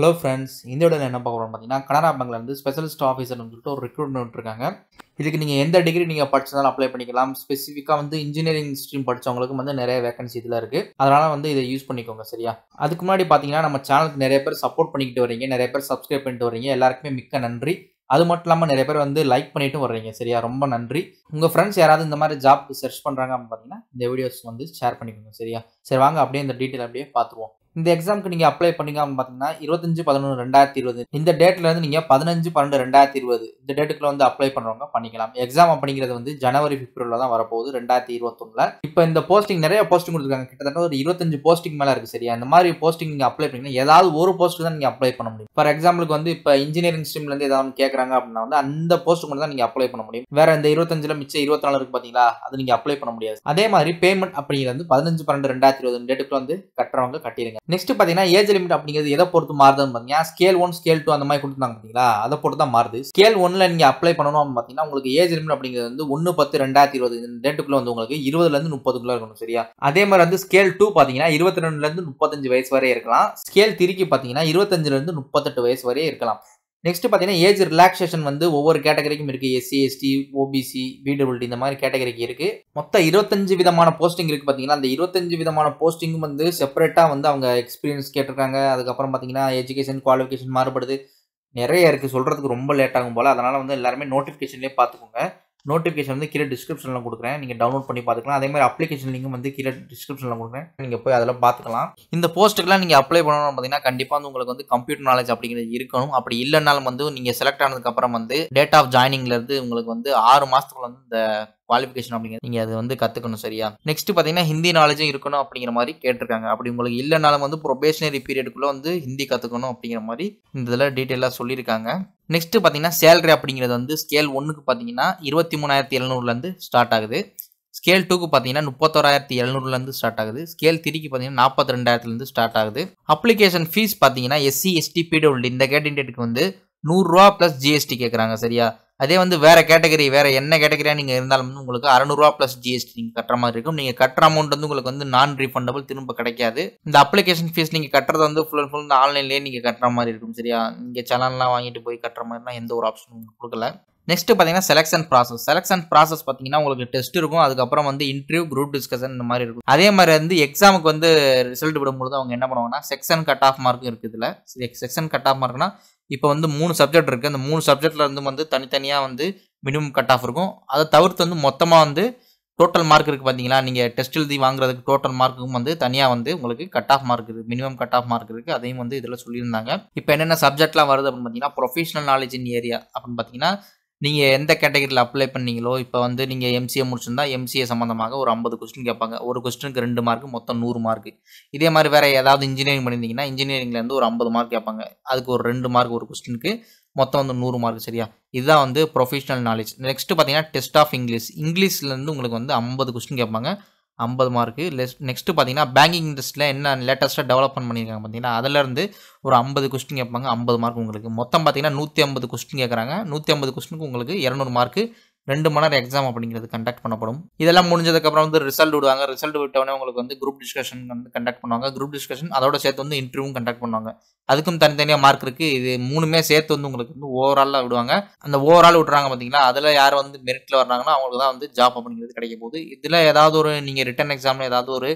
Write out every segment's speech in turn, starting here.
Hello friends இந்த இடத்துல என்ன பார்க்குறோம் பார்த்தீங்கன்னா கனரா பேங்க்ல இருந்து ஸ்பெஷலிஸ்ட் ஆஃபீஸர்னு சொல்லிட்டு ஒரு ரெக்ரூட்மெண்ட் இருக்காங்க இதுக்கு நீங்கள் எந்த டிகிரி நீங்கள் படிச்சதாலும் அப்ளை பண்ணிக்கலாம். ஸ்பெசிஃபிக்காக வந்து இன்ஜினியரிங் ஸ்ட்ரீம் படித்தவங்களுக்கு வந்து நிறைய வேகன்சி இதில் இருக்குது அதனால் வந்து இதை யூஸ் பண்ணிக்கோங்க சரியா? அதுக்கு முன்னாடி பார்த்தீங்கன்னா நம்ம சேனலுக்கு நிறைய பேர் சப்போர்ட் பண்ணிக்கிட்டு வரீங்க நிறைய பேர் சப்ஸ்கிரைப் பண்ணிட்டு வரீங்க எல்லாருக்குமே மிக்க நன்றி. அது மட்டும் இல்லாமல் நிறைய பேர் வந்து லைக் பண்ணிட்டு வர்றீங்க சரியா? ரொம்ப நன்றி. உங்கள் ஃப்ரெண்ட்ஸ் யாராவது இந்த மாதிரி ஜாப் சர்ச் பண்ணுறாங்க அப்படின்னு பார்த்தீங்கன்னா இந்த வீடியோஸ் வந்து ஷேர் பண்ணிக்கோங்க சரியா? சரி வாங்க அப்படியே இந்த டீட்டெயில் அப்படியே பார்த்துருவோம். இந்த எக்ஸாமுக்கு நீங்கள் அப்ளை பண்ணீங்க அப்படின்னு பார்த்தீங்கன்னா இருபத்தஞ்சு பதினொன்று ரெண்டாயிரத்தி இருபது. இந்த டேட்ல இருந்து நீங்கள் பதினஞ்சு பன்னெண்டு ரெண்டாயிரத்தி இருபது. இந்த டேட்டுக்குள்ள வந்து அப்ளை பண்ணுறவங்க பண்ணிக்கலாம். எக்ஸாம் அப்படிங்கிறது வந்து ஜனவரி பிப்ரவரியில் தான் வரப்போகுது ரெண்டாயிரத்தி இருபத்தொன்னில். இப்போ இந்த போஸ்டிங் நிறைய போஸ்டிங் கொடுத்துருக்காங்க. கிட்டத்தட்ட ஒரு இருபத்தஞ்சு போஸ்டிங் மேலே இருக்குது சரியா? இந்த மாதிரி போஸ்டிங் நீங்கள் அப்ளை பண்ணீங்கன்னா ஏதாவது ஒரு போஸ்ட்டு தான் நீங்கள் அப்ளை பண்ண முடியும். ஃபார் எக்ஸாம்பிளுக்கு வந்து இப்போ இன்ஜினியரிங் ஸ்ட்ரீம்லேருந்து ஏதாவது கேட்குறாங்க அப்படின்னா வந்து அந்த போஸ்ட் மட்டும் தான் நீங்கள் அப்ளை பண்ண முடியும். வேற இந்த இருபத்தஞ்சில் மிச்சம் இருபத்தி நாலு இருக்கு பார்த்தீங்களா அது நீங்கள் அப்ளை பண்ண முடியாது. அதே மாதிரி பேமெண்ட் அப்படிங்கிறது வந்து பதினஞ்சு பன்னெண்டு ரெண்டாயிரத்தி இருபது டேட்டுக்குள்ள வந்து கட்டுறவங்க கட்டிடுங்க. நெக்ஸ்ட் பார்த்தீங்கன்னா ஏஜ் லிமிட் அப்படிங்கிறது எதை பொறுத்து மாறுதுன்னு பார்த்தீங்கன்னா ஸ்கேல் ஒன் ஸ்கேல் டூ அந்த மாதிரி கொடுத்துருந்தாங்க பார்த்தீங்களா? அதை பொறுத்து தான் மாறுது. ஸ்கேல் ஒன்ல நீங்க அப்ளை பண்ணணும் அப்படின்னு பார்த்தீங்கன்னா உங்களுக்கு ஏஜ் லிமிட் அப்படிங்கிறது வந்து ஒன்று பத்து ரெண்டாயிரத்தி இருபது இந்த டேட்டுக்குள்ள வந்து உங்களுக்கு இருபதுல இருந்து முப்பதுக்குள்ள இருக்கணும் சரியா? அதே மாதிரி வந்து ஸ்கேல் டூ பார்த்தீங்கன்னா இருபத்தி ரெண்டுல இருந்து முப்பத்தஞ்சு வயசு வரை இருக்கலாம். ஸ்கேல் திருக்கி பார்த்தீங்கன்னா இருபத்தஞ்சுல இருந்து முப்பத்தெட்டு வயசு வரை இருக்கலாம். நெக்ஸ்ட் பார்த்தீங்கன்னா ஏஜ் ரிலாக்ஸேஷன் வந்து ஒவ்வொரு கேட்டகரிக்கும் இருக்குது எஸ்சி எஸ்டி ஓபிசி பிடபிள்டி இந்த மாதிரி கேட்டகரிக்கு இருக்குது மொத்தம் இருபத்தஞ்சு விதமான போஸ்டிங் இருக்குது பார்த்தீங்கன்னா அந்த இருபத்தஞ்சு விதமான போஸ்டிங்கும் வந்து செப்பரேட்டாக வந்து அவங்க எக்ஸ்பீரியன்ஸ் கேட்டிருக்காங்க. அதுக்கப்புறம் பார்த்தீங்கன்னா எஜுகேஷன் குவாலிஃபிகேஷன் மாறுபடுது. நிறைய இருக்குது சொல்கிறதுக்கு ரொம்ப லேட் ஆகும் போல். அதனால் வந்து எல்லாருமே நோட்டிஃபிகேஷன்லேயே பார்த்துக்கோங்க. நோட்டிஃபிகேஷன் வந்து கீழே டிஸ்கிரிப்ஷனில் கொடுக்குறேன். நீங்கள் டவுன்லோட் பண்ணி பார்த்துக்கலாம். அதே மாதிரி அப்ளிகேஷன் லிங்கும் வந்து கீழே டிஸ்கிரிப்ஷனில் கொடுக்குறேன். நீங்கள் போய் அதில் பார்த்துக்கலாம். இந்த போஸ்ட்டுக்கெல்லாம் நீங்கள் அப்ளை பண்ணணும் பார்த்தீங்கன்னா கண்டிப்பாக வந்து உங்களுக்கு வந்து கம்ப்யூட்டர் நாலேஜ் அப்படிங்கிறது இருக்கணும். அப்படி இல்லைனாலும் வந்து நீங்கள் செலக்ட் ஆனதுக்கப்புறம் வந்து டேட் ஆஃப் ஜாயினிங்லேருந்து உங்களுக்கு வந்து ஆறு மாதத்துக்குள்ள வந்து இந்த குவாலிஃபிகேஷன் அப்படிங்கிறது நீங்கள் அது வந்து கற்றுக்கணும் சரியா? நெக்ஸ்ட் பார்த்தீங்கன்னா ஹிந்தி நாலேஜும் இருக்கணும் அப்படிங்கிற மாதிரி கேட்டிருக்காங்க. அப்படி உங்களுக்கு இல்லைனாலும் வந்து ப்ரொபேஷனரி பீரியடுக்குள்ளே வந்து ஹிந்தி கற்றுக்கணும் அப்படிங்கிற மாதிரி இந்த இதில் டீட்டெயிலாக சொல்லியிருக்காங்க. நெக்ஸ்ட் பார்த்தீங்கன்னா சேலரி அப்படிங்கிறது வந்து ஸ்கேல் ஒன்றுக்கு பார்த்தீங்கன்னா இருபத்தி மூணாயிரத்தி எழுநூறுலேருந்து ஸ்டார்ட் ஆகுது. ஸ்கேல் டூக்கு பார்த்தீங்கன்னா முப்பத்தோராயிரத்தி எழுநூறுலேருந்து ஸ்டார்ட் ஆகுது. ஸ்கேல் த்ரீக்கு பார்த்தீங்கன்னா நாற்பத்தி ரெண்டாயிரத்துலேருந்து ஸ்டார்ட் ஆகுது. அப்ளிகேஷன் ஃபீஸ் பார்த்தீங்கன்னா எஸ்சி எஸ்டி பிடபிள்யூடி இந்த கேண்டிடேட்டுக்கு வந்து நூறுரூவா ப்ளஸ் ஜிஎஸ்டி கேட்குறாங்க சரியா? அதே வந்து வேறு கேட்டகரி வேறு என்ன கேட்டகரியாக நீங்கள் இருந்தாலும் வந்து உங்களுக்கு அறநூறுவா ப்ளஸ் ஜிஎஸ்டி நீங்கள் கட்டுற மாதிரி இருக்கும். நீங்கள் கட்டுற அமௌண்ட் வந்து உங்களுக்கு வந்து நான் ரீஃபண்டபிள் திரும்ப கிடைக்காது. இந்த அப்ளிகேஷன் ஃபீஸ் நீங்கள் கட்டுறது வந்து ஃபுல் அண்ட் ஃபுல் இந்த ஆன்லைன்லேயே நீங்கள் கட்டுற மாதிரி இருக்கும் சரியா? இங்கே சலான்லாம் வாங்கிட்டு போய் கட்டுற மாதிரிலாம் எந்த ஒரு ஆப்ஷனும் கொடுக்கல. நெக்ஸ்ட்டு பார்த்தீங்கன்னா செலெக்ஷன் ப்ராசஸ் செலெக்ஷன் ப்ராசஸ் பார்த்தீங்கன்னா உங்களுக்கு டெஸ்ட் இருக்கும். அதுக்கப்புறம் வந்து இன்டர்வியூ குரூப் டிஸ்கஷன் இந்த மாதிரி இருக்கும். அதே மாதிரி வந்து எக்ஸாமுக்கு வந்து ரிசல்ட் விடும்பொழுது அவங்க என்ன பண்ணுவாங்கன்னா செக்ஷன் கட் ஆஃப் மார்க்கும் இருக்குது இதில். செக்ஷன் கட் ஆஃப் மார்க்னா இப்போ வந்து மூணு சப்ஜெக்ட் இருக்குது அந்த மூணு சப்ஜெக்டில் இருந்து வந்து தனித்தனியாக வந்து மினிமம் கட் ஆஃப் இருக்கும். அதை தவிர்த்து வந்து மொத்தமாக வந்து டோட்டல் மார்க் இருக்குது பார்த்தீங்களா? நீங்கள் டெஸ்ட் எழுதி வாங்குறதுக்கு டோட்டல் மார்க்குக்கும் வந்து தனியாக வந்து உங்களுக்கு கட் ஆஃப் மார்க் இருக்குது மினிமம் கட் ஆஃப் மார்க் இருக்குது அதையும் வந்து இதில் சொல்லியிருந்தாங்க. இப்போ என்னென்ன சப்ஜெக்ட்லாம் வருது அப்படின்னு பார்த்தீங்கன்னா ப்ரொஃபஷனல் நாலேஜ் இன் ஏரியா அப்படின்னு பார்த்தீங்கன்னா நீங்கள் எந்த கேட்டகரியில் அப்ளை பண்ணீங்களோ இப்போ வந்து நீங்கள் எம்சிஏ முடிச்சிருந்தா எம்சிஏ சம்மந்தமாக ஒரு ஐம்பது கொஸ்டின் கேட்பாங்க. ஒரு கொஸ்டினுக்கு ரெண்டு மார்க் மொத்தம் நூறு மார்க் இதே மாதிரி வேறு ஏதாவது இன்ஜினியரிங் பண்ணியிருந்தீங்கன்னா இன்ஜினியரிங்லேருந்து ஒரு ஐம்பது மார்க் கேட்பாங்க. அதுக்கு ஒரு ரெண்டு மார்க் ஒரு கொஸ்டினுக்கு மொத்தம் வந்து நூறு மார்க் சரியா? இதுதான் வந்து ப்ரொஃபஷனல் நாலேஜ் நெக்ஸ்ட் பார்த்தீங்கன்னா டெஸ்ட் ஆஃப் இங்கிலீஷ் இங்கிலீஷ்லேருந்து உங்களுக்கு வந்து ஐம்பது கொஸ்டின் கேட்பாங்க. ஐம்பது மார்க்கு லெஸ் நெக்ஸ்ட்டு பார்த்தீங்கன்னா பேங்கிங் இண்டஸ்ட்ரியில் என்ன லேட்டஸ்ட்டாக டெவலப்மெண்ட் பண்ணியிருக்காங்க பார்த்தீங்கன்னா அதிலேருந்து ஒரு ஐம்பது கொஸ்டின் கேட்பாங்க ஐம்பது மார்க் உங்களுக்கு. மொத்தம் பார்த்தீங்கன்னா நூற்றி ஐம்பது கொஸ்டின் கேட்குறாங்க. நூற்றி ஐம்பது கொஸ்டினுக்கு உங்களுக்கு இரநூறு மார்க்கு ரெண்டு மணி நேரம் எக்ஸாம் அப்படிங்கிறது கண்டக்ட் பண்ணப்படும். இதெல்லாம் முடிஞ்சதுக்கப்புறம் வந்து ரிசல்ட் விடுவாங்க. ரிசல்ட் விட்டவொடனே உங்களுக்கு வந்து குரூப் டிஸ்கஷன் வந்து கண்டக்ட் பண்ணுவாங்க. குரூப் டிஸ்கஷன் அதோட சேர்த்து வந்து இன்டர்வியூவும் கண்டக்ட் பண்ணுவாங்க. அதுக்கும் தனித்தனியாக மார்க் இருக்குது இது மூணுமே சேர்த்து வந்து உங்களுக்கு வந்து ஓவராலாக விடுவாங்க. அந்த ஓவரால் விட்றாங்க பார்த்தீங்களா அதில் யார் வந்து மெரிட்டில் வர்றாங்கன்னா அவங்களுக்கு தான் வந்து ஜாப் அப்படிங்கிறது கிடைக்க போகுது. இதில் ஏதாவது ஒரு நீங்கள் ரிட்டன் எக்ஸாமில் ஏதாவது ஒரு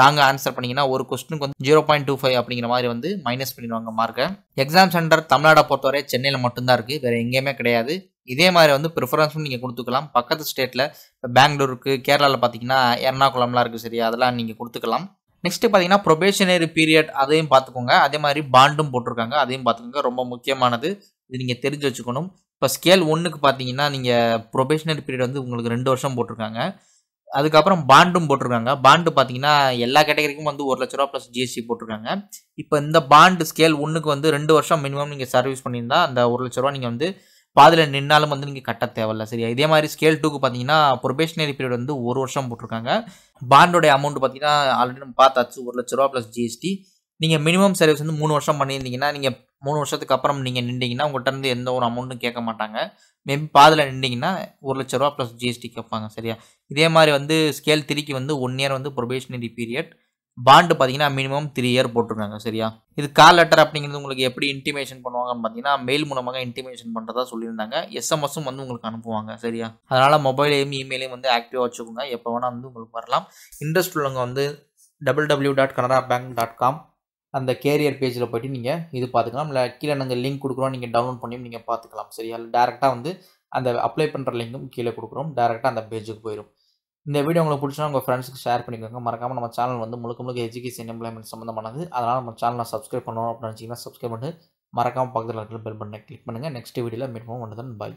ராங் ஆன்சர் பண்ணீங்கன்னா ஒரு கொஸ்டினுக்கு வந்து ஜீரோ பாயிண்ட் டூ ஃபைவ் அப்படிங்கிற மாதிரி வந்து மைனஸ் பண்ணிடுவாங்க மார்க்கை எக்ஸாம் சென்டர் தமிழ்நாடை பொறுத்தவரை சென்னையில் மட்டும்தான் இருக்குது வேறு எங்கேயுமே கிடையாது. இதே மாதிரி வந்து ப்ரிஃபரன்ஸும் நீங்கள் கொடுத்துக்கலாம். பக்கத்து ஸ்டேட்டில் இப்போ பெங்களூருக்கு கேரளாவில் பார்த்தீங்கன்னா எர்ணாகுளம்லாம் இருக்குது சரி அதெல்லாம் நீங்கள் கொடுத்துக்கலாம். நெக்ஸ்ட்டு பார்த்தீங்கன்னா ப்ரொபேஷனரி பீரியட் அதையும் பார்த்துக்கோங்க. அதே மாதிரி பாண்டும் போட்டிருக்காங்க. அதையும் பார்த்துக்கோங்க. ரொம்ப முக்கியமானது. இது நீங்கள் தெரிஞ்சு வச்சுக்கணும். இப்போ ஸ்கேல் ஒன்றுக்கு பார்த்தீங்கன்னா நீங்கள் ப்ரொபேஷனரி பீரியட் வந்து உங்களுக்கு ரெண்டு வருஷம் போட்டிருக்காங்க. அதுக்கப்புறம் பாண்டும் போட்டிருக்காங்க. பாண்டு பார்த்தீங்கன்னா எல்லா கேட்டகரிக்கும் வந்து ஒரு லட்ச ரூபா ப்ளஸ் ஜிஎஸ்டி போட்டிருக்காங்க. இப்போ இந்த பாண்டு ஸ்கேல் ஒன்றுக்கு வந்து ரெண்டு வருஷம் மினிமம் நீங்கள் சர்வீஸ் பண்ணியிருந்தா அந்த ஒரு லட்ச ரூபா நீங்கள் வந்து பாதியில் நின்னாலும் வந்து நீங்கள் கட்ட தேவையில்ல. சரியா? இதே மாதிரி ஸ்கேல் டூக்கு பார்த்தீங்கன்னா ப்ரொபேஷனரி பீரியட் வந்து ஒரு வருஷம் போட்டிருக்காங்க. பாண்டோடைய அமௌண்ட் பார்த்தீங்கன்னா ஆல்ரெடி நம்ம பார்த்தாச்சு ஒரு லட்ச ரூபா ப்ளஸ் ஜிஎஸ்டி நீங்கள் மினிமம் சர்வீஸ் வந்து மூணு வருஷம் பண்ணியிருந்தீங்கன்னா நீங்கள் மூணு வருஷத்துக்கு அப்புறம் நீங்கள் நின்றீங்கன்னா உங்கள்கிட்ட இருந்து எந்த ஒரு அமௌண்ட்டும் கேட்க மாட்டாங்க. மேபி பாதியில் நின்றீங்கன்னா ஒரு லட்ச ரூபா ப்ளஸ் ஜிஎஸ்டி கேட்பாங்க சரியா? இதே மாதிரி வந்து ஸ்கேல் த்ரீக்கு வந்து ஒன் இயர் வந்து ப்ரொபேஷனரி பீரியட் பாண்டு பார்த்தீங்கன்னா மினிமம் த்ரீ இயர் போட்டிருக்காங்க சரியா? இது கால் லெட்டர் அப்படிங்கிறது உங்களுக்கு எப்படி இன்டிமேஷன் பண்ணுவாங்கன்னு பார்த்தீங்கன்னா மெயில் மூலமாக இன்டிமேஷன் பண்ணுறதா சொல்லியிருந்தாங்க. எஸ்எம்எஸும் வந்து உங்களுக்கு அனுப்புவாங்க சரியா? அதனால் மொபைலையும் இமெயிலையும் வந்து ஆக்டிவாக வச்சுக்கோங்க. எப்போ வேணால் வந்து உங்களுக்கு வரலாம். இன்ட்ரெஸ்ட் உள்ளவங்க வந்து double W dot Canara bank dot com அந்த கேரியர் பேஜில் போய்ட்டு நீங்கள் இது பார்த்துக்கலாம். இல்லை கீழே நாங்கள் லிங்க் கொடுக்குறோம் நீங்கள் டவுன்லோட் பண்ணி நீங்கள் பார்த்துக்கலாம். சரியா? டேரெக்டாக வந்து அந்த அப்ளை பண்ணுற லிங்க்கும் கீழே கொடுக்குறோம். டேரெக்டாக அந்த பேஜுக்கு போயிடும் இந்த வீடியோ உங்களுக்கு பிடிச்சா உங்கள் ஃப்ரெண்ட்ஸுக்கு ஷேர் பண்ணிக்கோங்க. மறக்காமல் நம்ம சேனல் வந்து முழுக்க முழுக்க எஜுகேஷன் எம்ப்ளாய்மெண்ட் சம்மந்தமானது அதனால் நம்ம சேனலை சப்ஸ்கிரைப் பண்ணணும் அப்படின்னு நினச்சிங்கன்னா சப்ஸ்கிரைப் பண்ணிட்டு மறக்காமல் பக்கத்தில் இருக்கிற பெல் பட்டனை கிளிக் பண்ணுங்கள் நெக்ஸ்ட் வீடியோவில் மீட் பண்ணுவோம் ஒன்று தான் பாய்